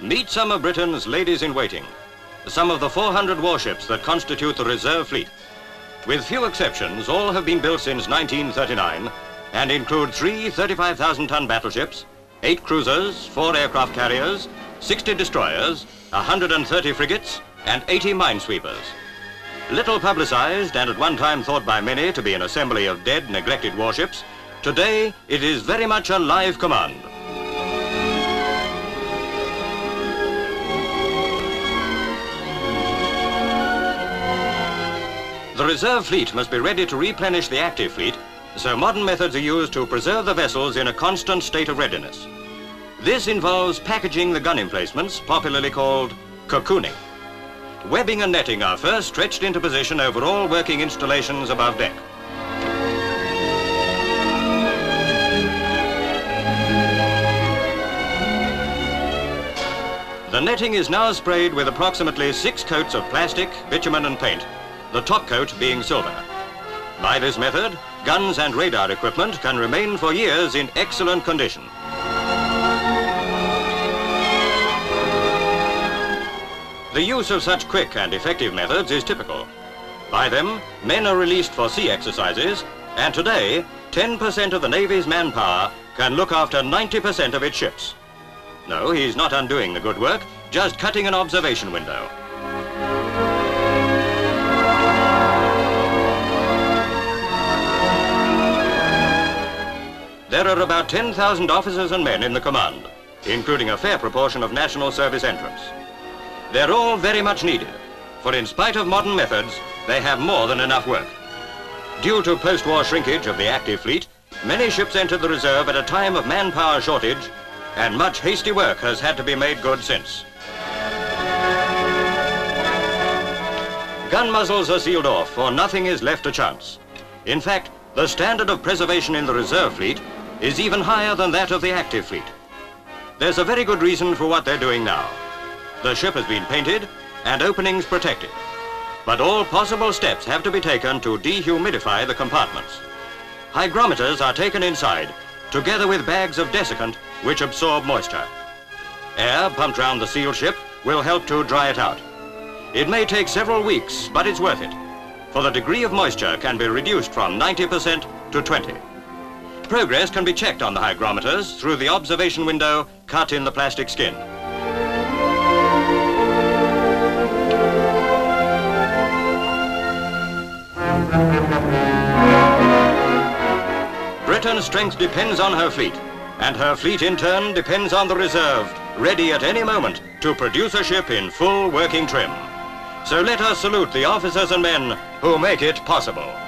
Meet some of Britain's ladies-in-waiting, some of the 400 warships that constitute the reserve fleet. With few exceptions, all have been built since 1939 and include three 35,000-ton battleships, eight cruisers, four aircraft carriers, 60 destroyers, 130 frigates, and 80 minesweepers. Little publicized and at one time thought by many to be an assembly of dead, neglected warships, today it is very much a live command. Reserve fleet must be ready to replenish the active fleet, so modern methods are used to preserve the vessels in a constant state of readiness. This involves packaging the gun emplacements, popularly called cocooning. Webbing and netting are first stretched into position over all working installations above deck. The netting is now sprayed with approximately six coats of plastic, bitumen and paint, the top coat being silver. By this method, guns and radar equipment can remain for years in excellent condition. The use of such quick and effective methods is typical. By them, men are released for sea exercises, and today, 10% of the Navy's manpower can look after 90% of its ships. No, he's not undoing the good work, just cutting an observation window. There are about 10,000 officers and men in the command, including a fair proportion of national service entrants. They're all very much needed, for in spite of modern methods, they have more than enough work. Due to post-war shrinkage of the active fleet, many ships entered the reserve at a time of manpower shortage, and much hasty work has had to be made good since. Gun muzzles are sealed off, for nothing is left to chance. In fact, the standard of preservation in the reserve fleet is even higher than that of the active fleet. There's a very good reason for what they're doing now. The ship has been painted and openings protected. But all possible steps have to be taken to dehumidify the compartments. Hygrometers are taken inside, together with bags of desiccant which absorb moisture. Air pumped round the sealed ship will help to dry it out. It may take several weeks, but it's worth it, for the degree of moisture can be reduced from 90% to 20. Progress can be checked on the hygrometers through the observation window cut in the plastic skin. Britain's strength depends on her fleet, and her fleet in turn depends on the reserve, ready at any moment to produce a ship in full working trim. So let us salute the officers and men who make it possible.